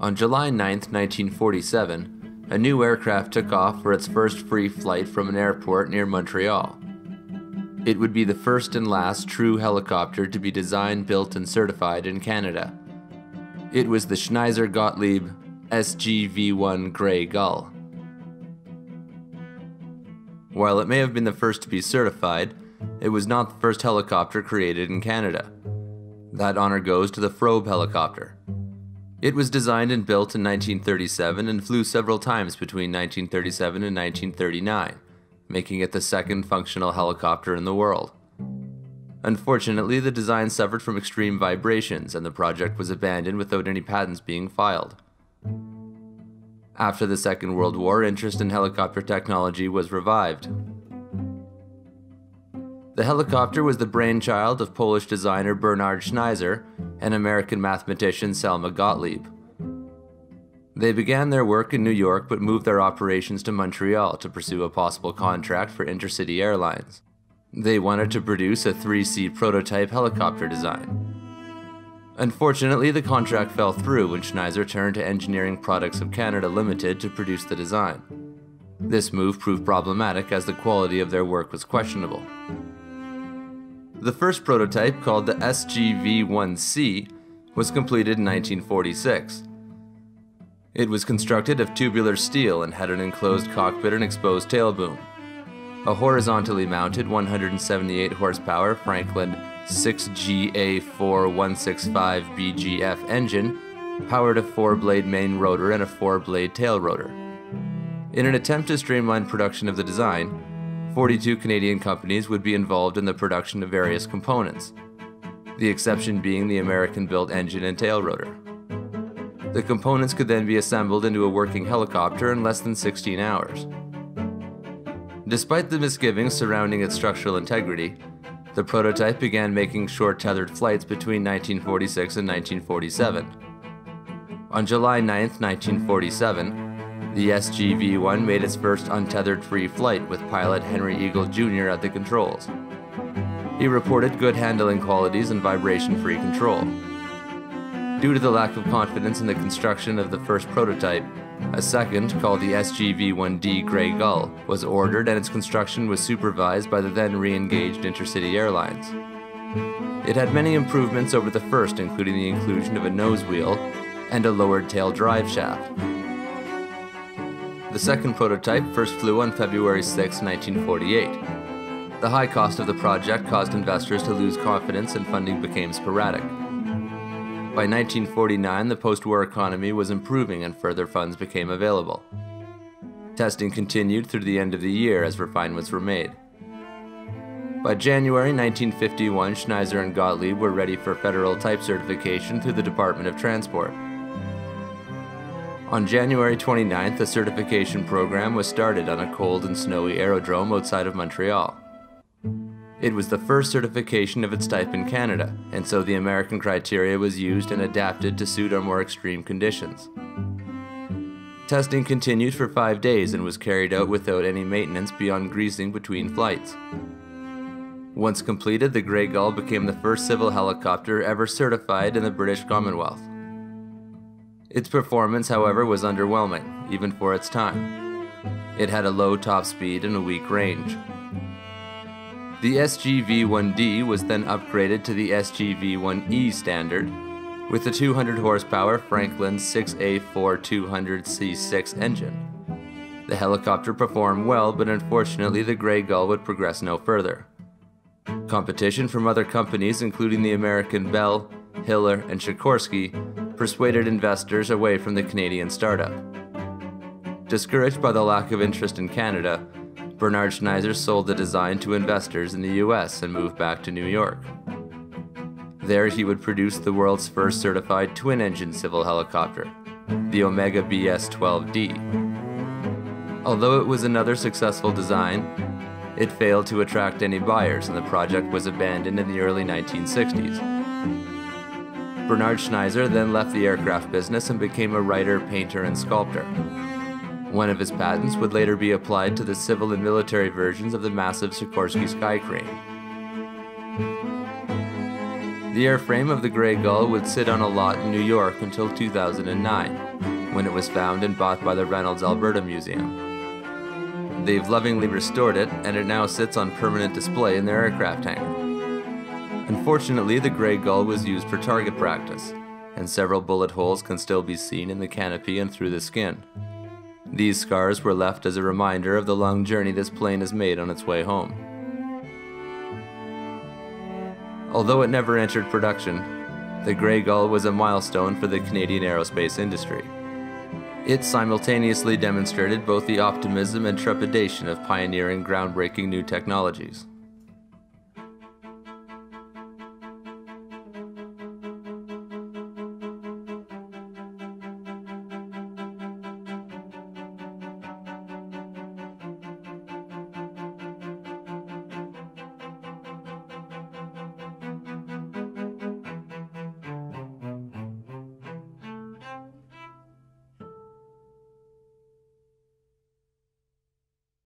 On July 9, 1947, a new aircraft took off for its first free flight from an airport near Montreal. It would be the first and last true helicopter to be designed, built, and certified in Canada. It was the Sznycer Gottlieb SGV 1 Grey Gull. While it may have been the first to be certified, it was not the first helicopter created in Canada. That honor goes to the Frobe helicopter. It was designed and built in 1937 and flew several times between 1937 and 1939, making it the second functional helicopter in the world. Unfortunately, the design suffered from extreme vibrations and the project was abandoned without any patents being filed. After the Second World War, interest in helicopter technology was revived. The helicopter was the brainchild of Polish designer Bernard Sznycer and American mathematician Selma Gottlieb. They began their work in New York but moved their operations to Montreal to pursue a possible contract for Intercity Airlines. They wanted to produce a three seat prototype helicopter design. Unfortunately, the contract fell through when Sznycer turned to Engineering Products of Canada Limited to produce the design. This move proved problematic as the quality of their work was questionable. The first prototype, called the SGV 1C, was completed in 1946. It was constructed of tubular steel and had an enclosed cockpit and exposed tail boom. A horizontally mounted 178 horsepower Franklin 6GA4165BGF engine powered a four blade main rotor and a four blade tail rotor. In an attempt to streamline production of the design, 42 Canadian companies would be involved in the production of various components, the exception being the American built engine and tail rotor. The components could then be assembled into a working helicopter in less than 16 hours. Despite the misgivings surrounding its structural integrity, the prototype began making short tethered flights between 1946 and 1947. On July 9, 1947, the SGV 1 made its first untethered free flight with pilot Henry Eagle Jr. at the controls. He reported good handling qualities and vibration free control. Due to the lack of confidence in the construction of the first prototype, a second, called the SGV 1D Grey Gull, was ordered and its construction was supervised by the then re engaged Intercity Airlines. It had many improvements over the first, including the inclusion of a nose wheel and a lowered tail drive shaft. The second prototype first flew on February 6, 1948. The high cost of the project caused investors to lose confidence and funding became sporadic. By 1949, the post war economy was improving and further funds became available. Testing continued through the end of the year as refinements were made. By January 1951, Sznycer and Gottlieb were ready for federal type certification through the Department of Transport. On January 29th, a certification program was started on a cold and snowy aerodrome outside of Montreal. It was the first certification of its type in Canada, and so the American criteria was used and adapted to suit our more extreme conditions. Testing continued for five days and was carried out without any maintenance beyond greasing between flights. Once completed, the Grey Gull became the first civil helicopter ever certified in the British Commonwealth. Its performance, however, was underwhelming, even for its time. It had a low top speed and a weak range. The SGV 1D was then upgraded to the SGV 1E standard with the 200 horsepower Franklin 6A4200C6 engine. The helicopter performed well, but unfortunately, the Grey Gull would progress no further. Competition from other companies, including the American Bell, Hiller, and Sikorsky, persuaded investors away from the Canadian startup. Discouraged by the lack of interest in Canada, Bernard Sznycer sold the design to investors in the US and moved back to New York. There, he would produce the world's first certified twin engine civil helicopter, the Omega BS 12D. Although it was another successful design, it failed to attract any buyers and the project was abandoned in the early 1960s. Bernard Sznycer then left the aircraft business and became a writer, painter, and sculptor. One of his patents would later be applied to the civil and military versions of the massive Sikorsky Sky Crane. The airframe of the Grey Gull would sit on a lot in New York until 2009, when it was found and bought by the Reynolds Alberta Museum. They've lovingly restored it, and it now sits on permanent display in their aircraft hangar. Unfortunately, the Grey Gull was used for target practice, and several bullet holes can still be seen in the canopy and through the skin. These scars were left as a reminder of the long journey this plane has made on its way home. Although it never entered production, the Grey Gull was a milestone for the Canadian aerospace industry. It simultaneously demonstrated both the optimism and trepidation of pioneering groundbreaking new technologies.